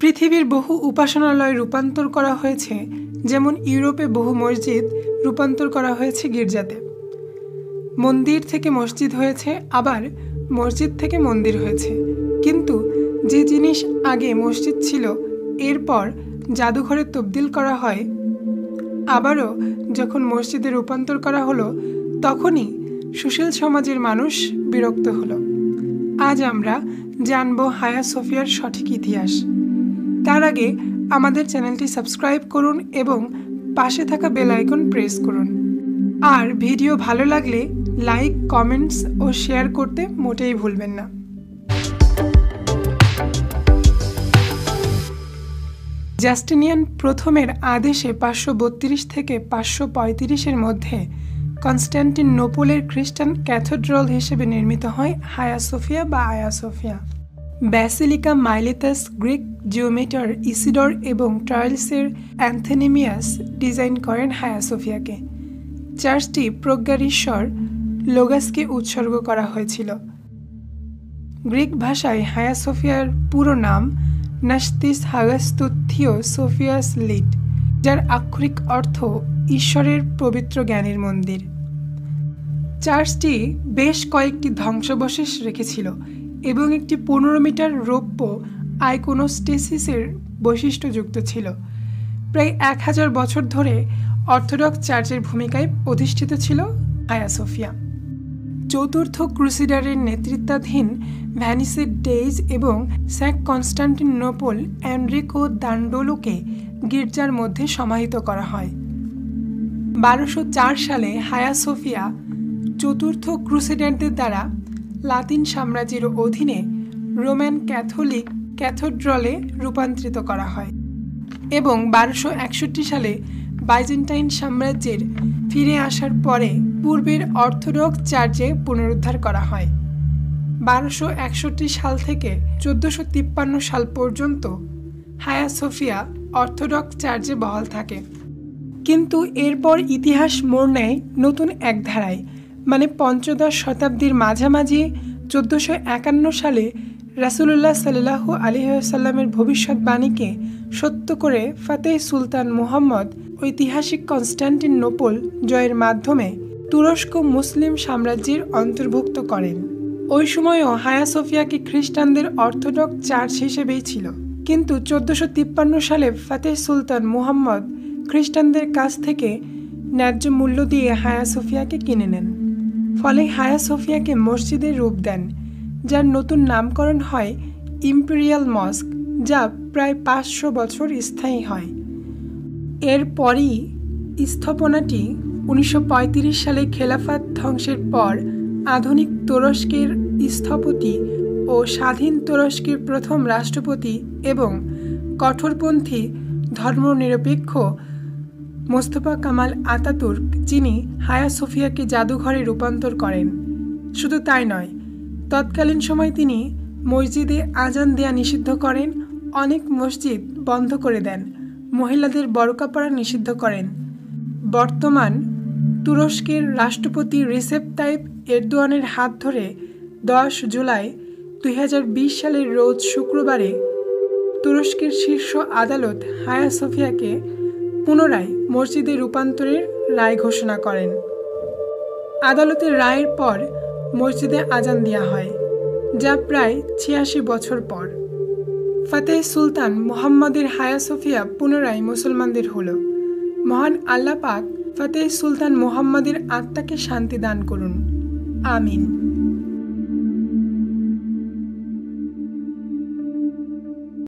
পৃথিবীর বহু উপাসনালয় রূপান্তর করা হয়েছে, যেমন ইউরোপে বহু মসজিদ রূপান্তর করা হয়েছে গির্জাতে। মন্দির থেকে মসজিদ হয়েছে, আবার মসজিদ থেকে মন্দির হয়েছে। কিন্তু যে জিনিস আগে মসজিদ ছিল, এরপর জাদুঘরে তবদিল করা হয়। আবারও যখন মসজিদে রূপান্তর করা হলো, তখনই সুশীল সমাজের মানুষ বিরক্ত হলো। আজ আমরা জানব হায়া সোফিয়ার সঠিক ইতিহাস। তার আগে আমাদের চ্যানেলটি সাবস্ক্রাইব করুন এবং পাশে থাকা বেল আইকন প্রেস করুন। আর ভিডিও ভালো লাগলে লাইক, কমেন্টস ও শেয়ার করতে মোটেই ভুলবেন না। জাস্টিনিয়ান প্রথমের আদেশে পাঁচশো বত্রিশ থেকে পাঁচশো পঁয়ত্রিশের মধ্যে কনস্ট্যান্টিন নোপোলের খ্রিস্টান ক্যাথেড্রাল হিসেবে নির্মিত হয় হায়া সোফিয়া বা Aya Sophia. Basilica Miletus Greek জিওমেটার Isidore এবং ট্রায়ালসের অ্যান্থেনিমিয়াস ডিজাইন করেন হায়া সোফিয়াকে চার্চটি প্রজ্ঞারীশ্বর লোগাসকে উৎসর্গ করা হয়েছিল। গ্রিক ভাষায় হায়া সোফিয়ার পুরো নাম নাস্তিস হাগাস্তুথিও সোফিয়াস লিড যার আক্ষরিক অর্থ ঈশ্বরের পবিত্র জ্ঞানের মন্দির। চার্চটি বেশ কয়েকটি ধ্বংসাবশেষ রেখেছিল এবং একটি পনেরো মিটার রৌপ্য আইকোনোস্টেসিসের বৈশিষ্ট্যযুক্ত ছিল। প্রায় এক হাজার বছর ধরে অর্থোডক্স চার্চের ভূমিকায় অধিষ্ঠিত ছিল আয়া সোফিয়া। চতুর্থ ক্রুসিডারের নেতৃত্বাধীন ভ্যানিসের ডেইজ এবং স্যাক কনস্টান্টিনোপল অ্যান্ড্রিকো দান্ডোলোকে গির্জার মধ্যে সমাহিত করা হয়। বারোশো সালে হায়া সোফিয়া চতুর্থ ক্রুসেডারদের দ্বারা লাতিন সাম্রাজ্যের অধীনে রোমান ক্যাথলিক ক্যাথোড্রলে রূপান্তরিত করা হয় এবং বারোশো একষট্টি সালে বাইজেন্টাইন সাম্রাজ্যের ফিরে আসার পরে পূর্বের অর্থোডক্স চার্চে পুনরুদ্ধার করা হয়। বারোশো একষট্টি সাল থেকে চোদ্দোশো তিপ্পান্ন সাল পর্যন্ত হায়া সোফিয়া অর্থোডক্স চার্চে বহাল থাকে। কিন্তু এরপর ইতিহাস মোড় নেয় নতুন এক ধারায়। মানে পঞ্চদশ শতাব্দীর মাঝামাঝি চোদ্দোশো একান্ন সালে রাসুলুল্লাহ সাল্লাহ আলিহাসাল্লামের ভবিষ্যৎবাণীকে সত্য করে ফাতেহ সুলতান মুহাম্মদ ঐতিহাসিক কনস্ট্যান্টিন নোপল জয়ের মাধ্যমে তুরস্ক মুসলিম সাম্রাজ্যের অন্তর্ভুক্ত করেন। ওই সময়ও হায়া সোফিয়াকে খ্রিস্টানদের অর্থোডক্স চার্চ হিসেবেই ছিল। কিন্তু চোদ্দোশো তিপ্পান্ন সালে ফাতেহ সুলতান মুহাম্মদ খ্রিস্টানদের কাছ থেকে ন্যায্য মূল্য দিয়ে হায়া সোফিয়াকে কিনে নেন। ফলে হায়া সোফিয়াকে মসজিদের রূপ দেন, যার নতুন নামকরণ হয় ইম্পেরিয়াল মস্ক, যা প্রায় পাঁচশো বছর স্থায়ী হয়। এরপরই স্থাপনাটি উনিশশো পঁয়ত্রিশ সালে খেলাফাত ধ্বংসের পর আধুনিক তুরস্কের স্থপতি ও স্বাধীন তুরস্কের প্রথম রাষ্ট্রপতি এবং কঠোরপন্থী ধর্মনিরপেক্ষ মোস্তফা কামাল আতাতুর্ক, যিনি হায়া সোফিয়াকে জাদুঘরে রূপান্তর করেন। শুধু তাই নয়, তৎকালীন সময় তিনি মসজিদে আজান দেয়া নিষিদ্ধ করেন, অনেক মসজিদ বন্ধ করে দেন, মহিলাদের বরকা পরা নিষিদ্ধ করেন। বর্তমান তুরস্কের রাষ্ট্রপতি রিসেপ তাইপ এরদোয়ানের হাত ধরে দশ জুলাই দুই হাজার বিশ সালের রোজ শুক্রবারে তুরস্কের শীর্ষ আদালত হায়া সোফিয়াকে পুনরায় মসজিদে রূপান্তরের রায় ঘোষণা করেন। আদালতের রায়ের পর মসজিদে আজান দেওয়া হয়, যা প্রায় ছিয়াশি বছর পর। ফাতেহ সুলতান মোহাম্মদের হায়া সোফিয়া পুনরায় মুসলমানদের হল। মহান আল্লাহ পাক ফাতেহ সুলতান মোহাম্মদের আত্মাকে শান্তি দান করুন। আমিন।